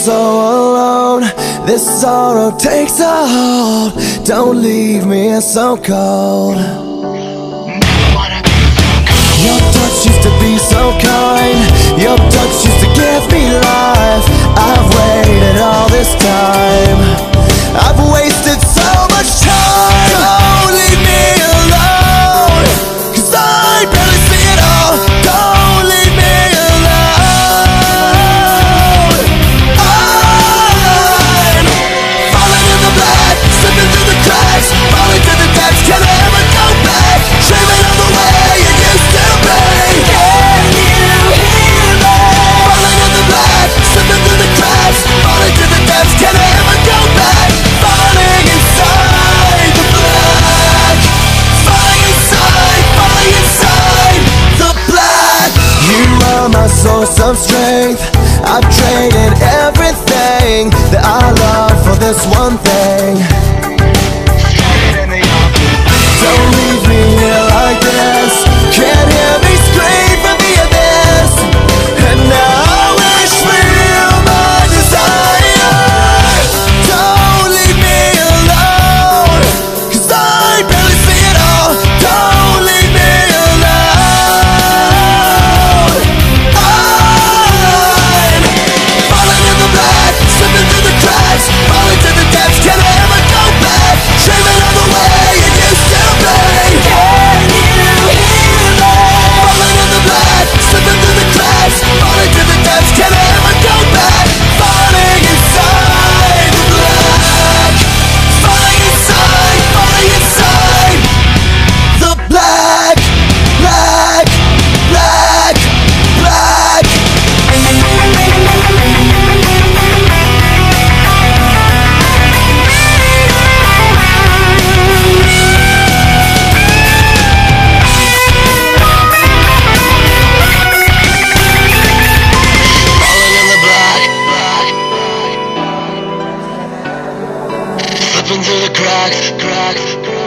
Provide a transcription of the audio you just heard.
so alone. This sorrow takes a hold. Don't leave me so cold. Your touch used to be so cold. of strength. I've traded everything that I love for this one thing. Through the cracks, cracks, cracks.